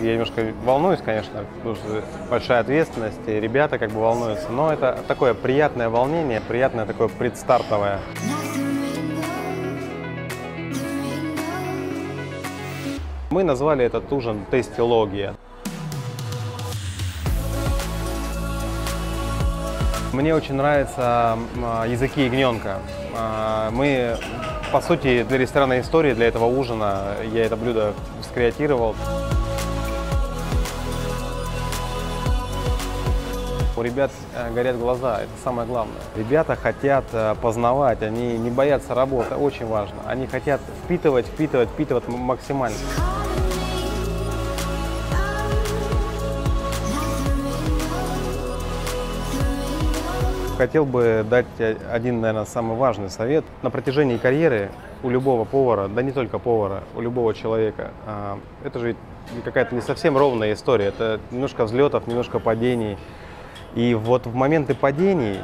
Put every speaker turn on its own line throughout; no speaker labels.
Я немножко волнуюсь, конечно, потому что большая ответственность, и ребята как бы волнуются, но это такое приятное волнение, приятное такое предстартовое. Мы назвали этот ужин «Тестилогия». Мне очень нравятся м, языки ягненка. А, Мы, по сути, для ресторанной истории, для этого ужина, я это блюдо скреатировал. У ребят э, горят глаза, это самое главное. Ребята хотят э, познавать, они не боятся работы, очень важно. Они хотят впитывать, впитывать, впитывать максимально. Хотел бы дать э, один, наверное, самый важный совет. На протяжении карьеры у любого повара, да не только повара, у любого человека, а, это же какая-то не совсем ровная история. Это немножко взлетов, немножко падений. И вот в моменты падений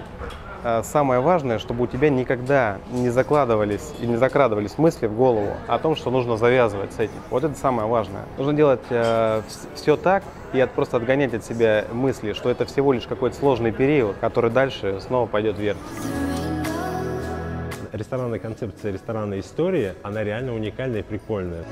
а, самое важное, чтобы у тебя никогда не закладывались и не закрадывались мысли в голову о том, что нужно завязывать с этим. Вот это самое важное. Нужно делать все так и от, просто отгонять от себя мысли, что это всего лишь какой-то сложный период, который дальше снова пойдет вверх.
Ресторанная концепция, ресторанная история, она реально уникальная и прикольная.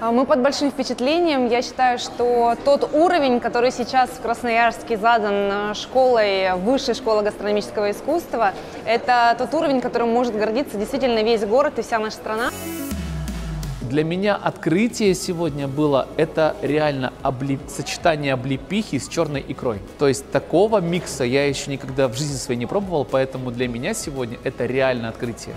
А, Мы под большим впечатлением. Я считаю, что тот уровень, который сейчас в Красноярске задан э, школой, высшей школой гастрономического искусства, это тот уровень, которым может гордиться действительно весь город и вся наша страна.
Для меня открытие сегодня было это реально обли- сочетание облепихи с черной икрой. То есть такого микса я еще никогда в жизни своей не пробовал, поэтому для меня сегодня это реально открытие.